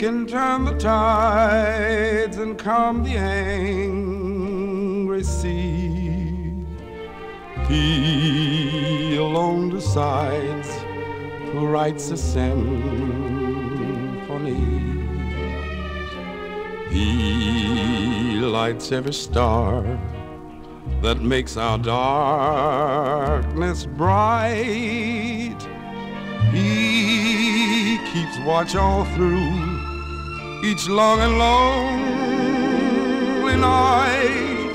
can turn the tides and calm the angry sea. He alone decides who writes a symphony. He lights every star that makes our darkness bright. He keeps watch all through each long and lonely night.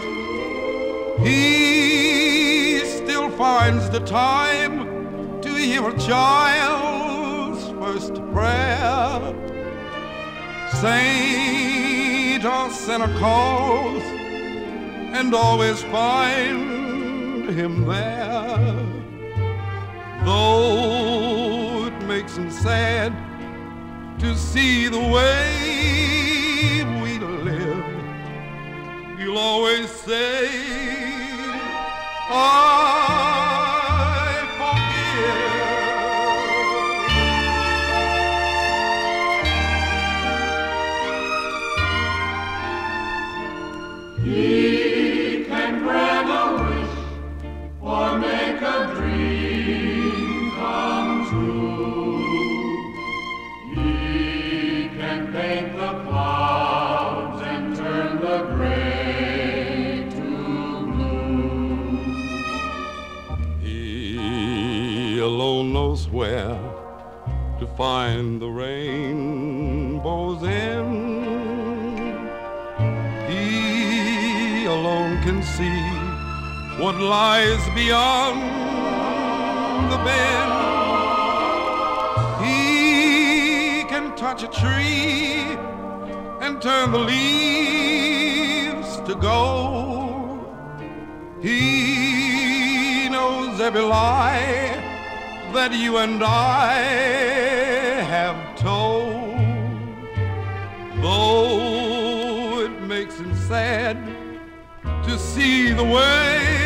He still finds the time to hear a child's first prayer. Saint or sinner calls and always find him there. Though makes sad to see the way we live, he'll always say, I alone knows where to find the rainbow's end. He alone can see what lies beyond the bend. He can touch a tree and turn the leaves to gold. He knows every lie that you and I have told. Though it makes him sad to see the way